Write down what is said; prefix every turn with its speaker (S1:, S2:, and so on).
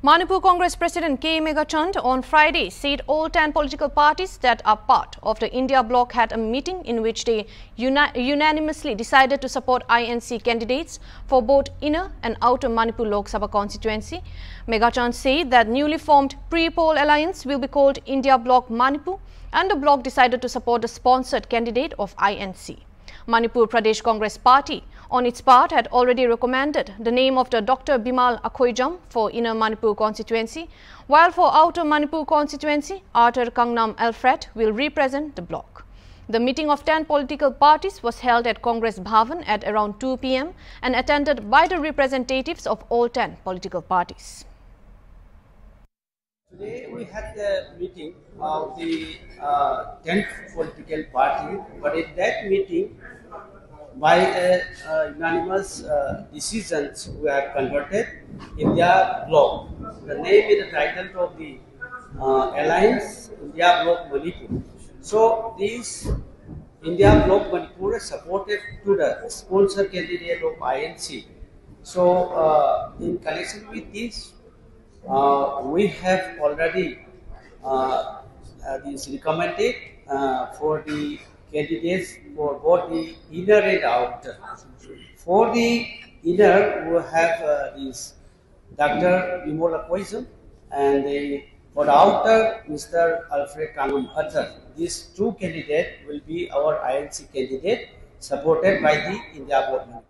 S1: Manipur Congress President K. Megachand on Friday said all 10 political parties that are part of the India bloc had a meeting in which they uni unanimously decided to support INC candidates for both inner and outer Manipur Lok Sabha constituency. Megachand said that newly formed pre-poll alliance will be called India Bloc Manipur and the bloc decided to support the sponsored candidate of INC. Manipur Pradesh Congress Party, on its part, had already recommended the name of the Dr. Bimol Akoijam for Inner Manipur constituency, while for Outer Manipur constituency, Arthur Kanngam Alfred will represent the bloc. The meeting of 10 political parties was held at Congress Bhavan at around 2 pm and attended by the representatives of all 10 political parties.
S2: Today we had the meeting of the uh, 10th political party, but in that meeting, by a, uh, unanimous uh, decisions, we have converted India Bloc. The name is the title of the uh, alliance, India Bloc Manipur. So this India Bloc Manipur is supported to the sponsor candidate of INC. So uh, in connection with this, uh, we have already uh, uh, this recommended uh, for the candidates for both the inner and outer. For the inner, we have uh, this Dr. Imola Poison and the, for the outer, Mr. Alfred Kanngam Arthur. These two candidates will be our INC candidate supported by the India government.